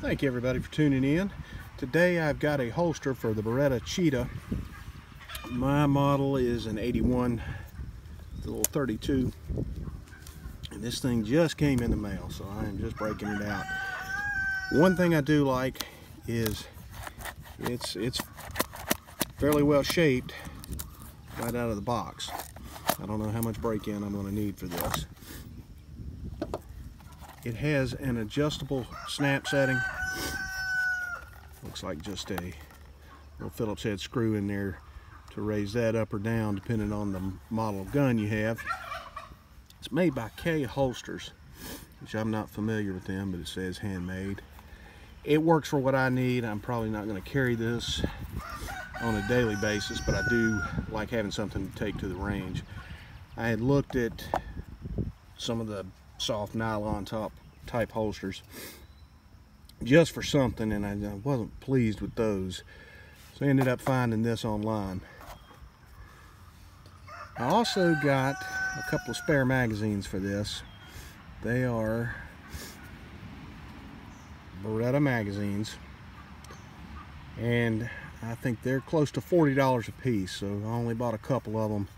Thank you everybody for tuning in. Today I've got a holster for the Beretta Cheetah. My model is an 81, the little 32. And this thing just came in the mail, so I am just breaking it out. One thing I do like is it's it's fairly well shaped right out of the box. I don't know how much break-in I'm going to need for this. It has an adjustable snap setting. Looks like just a little Phillips head screw in there to raise that up or down depending on the model gun you have. It's made by K Holsters, which I'm not familiar with them, but it says handmade. It works for what I need. I'm probably not going to carry this on a daily basis, but I do like having something to take to the range. I had looked at some of the soft nylon top type holsters just for something and I wasn't pleased with those. So I ended up finding this online. I also got a couple of spare magazines for this. They are Beretta magazines and I think they're close to $40 a piece so I only bought a couple of them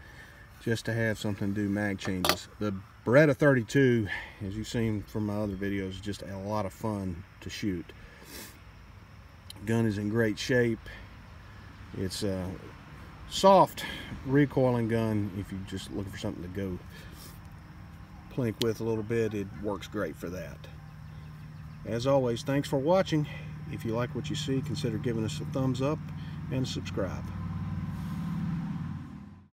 just to have something to do mag changes the Beretta 32, as you've seen from my other videos, is just a lot of fun to shoot. Gun is in great shape. It's a soft recoiling gun if you're just looking for something to go plink with a little bit. It works great for that. As always, thanks for watching. If you like what you see, consider giving us a thumbs up and subscribe.